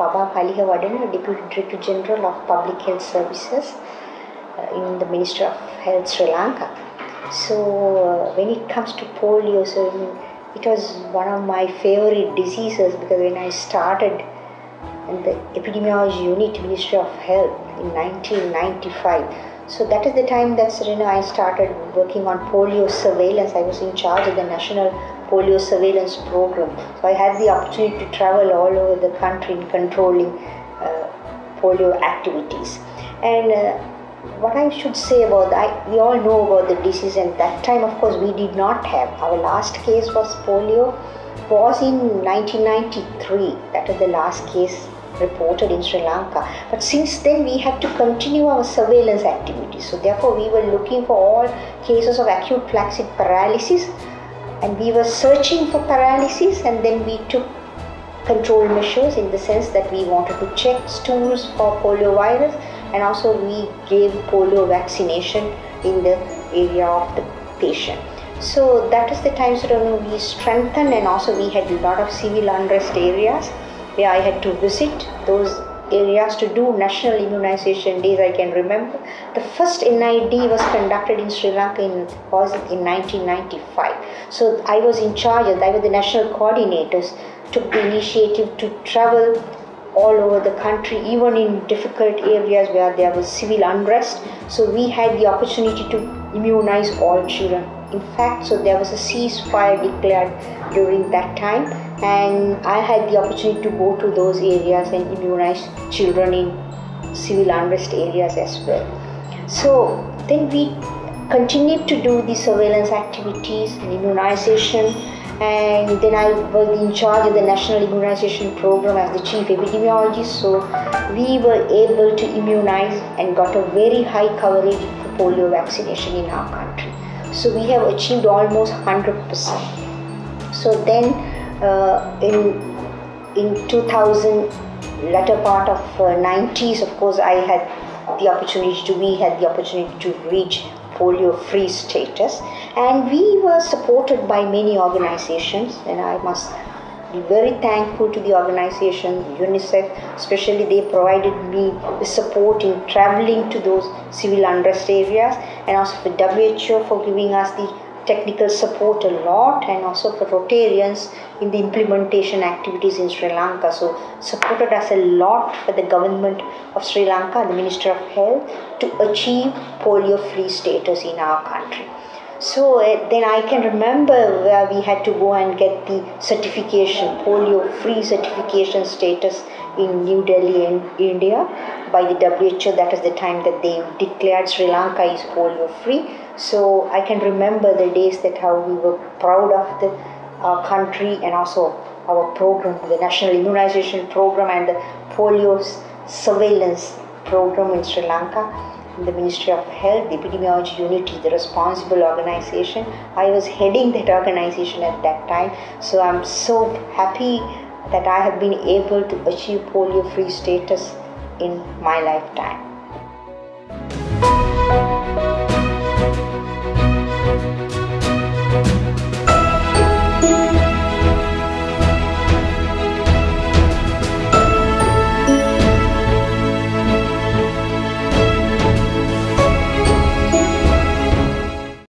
Paba Palihawadana, Deputy Director General of Public Health Services uh, in the Ministry of Health Sri Lanka. So uh, when it comes to polio, so it was one of my favorite diseases because when I started in the epidemiology unit, Ministry of Health in 1995. So that is the time that Serena I started working on polio surveillance. I was in charge of the national polio surveillance program. So I had the opportunity to travel all over the country in controlling uh, polio activities. And uh, what I should say about that, we all know about the disease, and that time, of course, we did not have. Our last case was polio, was in 1993. That was the last case reported in Sri Lanka. But since then, we had to continue our surveillance activities. So, therefore, we were looking for all cases of acute flaccid paralysis and we were searching for paralysis and then we took control measures in the sense that we wanted to check stools for polio virus and also we gave polio vaccination in the area of the patient. So that is the time so we strengthened and also we had a lot of civil unrest areas where I had to visit those areas to do national immunization days I can remember. The first NID was conducted in Sri Lanka in, was in 1995. So I was in charge, I was the national coordinators, took the initiative to travel all over the country, even in difficult areas where there was civil unrest. So we had the opportunity to immunize all children. In fact, so there was a ceasefire declared during that time, and I had the opportunity to go to those areas and immunize children in civil unrest areas as well. So then we continued to do the surveillance activities and immunization and then I was in charge of the national immunization program as the chief epidemiologist. So we were able to immunize and got a very high coverage for polio vaccination in our country. So we have achieved almost 100%. So then uh, in in 2000 latter part of uh, 90s, of course, I had the opportunity to we had the opportunity to reach polio free status. And we were supported by many organizations and i must be very thankful to the organization unicef especially they provided me the support in traveling to those civil unrest areas and also the WHO for giving us the technical support a lot and also for Rotarians in the implementation activities in Sri Lanka. So supported us a lot for the government of Sri Lanka, the Minister of Health to achieve polio-free status in our country. So uh, then I can remember where we had to go and get the certification, polio-free certification status in New Delhi in India by the WHO. That is the time that they declared Sri Lanka is polio-free. So I can remember the days that how we were proud of the our country and also our program, the National Immunization Program and the polio surveillance program in Sri Lanka. The Ministry of Health, the Epidemiology Unity, the responsible organization. I was heading that organization at that time. So I'm so happy that I have been able to achieve polio free status in my lifetime.